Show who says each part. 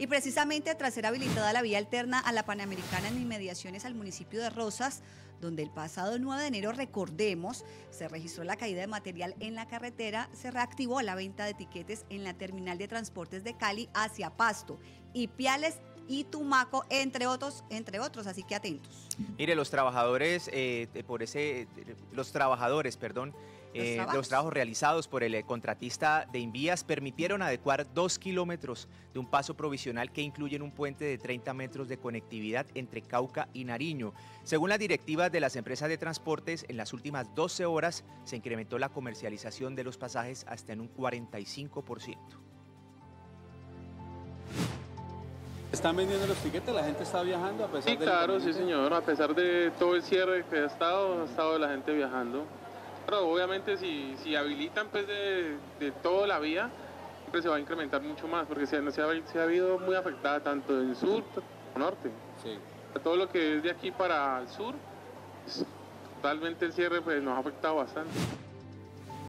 Speaker 1: Y precisamente tras ser habilitada la vía alterna a la Panamericana en inmediaciones al municipio de Rosas, donde el pasado 9 de enero, recordemos, se registró la caída de material en la carretera, se reactivó la venta de etiquetes en la terminal de transportes de Cali hacia Pasto y Piales y Tumaco, entre otros, entre otros, así que atentos.
Speaker 2: Mire, los trabajadores, eh, por ese, los trabajadores, perdón, eh, los, trabajos realizados por el eh, contratista de Invías permitieron adecuar dos kilómetros de un paso provisional que incluyen un puente de 30 metros de conectividad entre Cauca y Nariño. Según las directivas de las empresas de transportes, en las últimas 12 horas se incrementó la comercialización de los pasajes hasta en un 45%.
Speaker 3: ¿Están vendiendo los tiquetes? ¿La gente está viajando a pesar
Speaker 4: Sí, claro, sí señor. A pesar de todo el cierre que ha estado, ha estado la gente viajando. Pero obviamente si, si habilitan pues de, toda la vía, siempre se va a incrementar mucho más, porque se, se, ha, se ha habido muy afectada tanto en sur como norte. Sí. Todo lo que es de aquí para el sur, pues, totalmente el cierre pues, nos ha afectado bastante.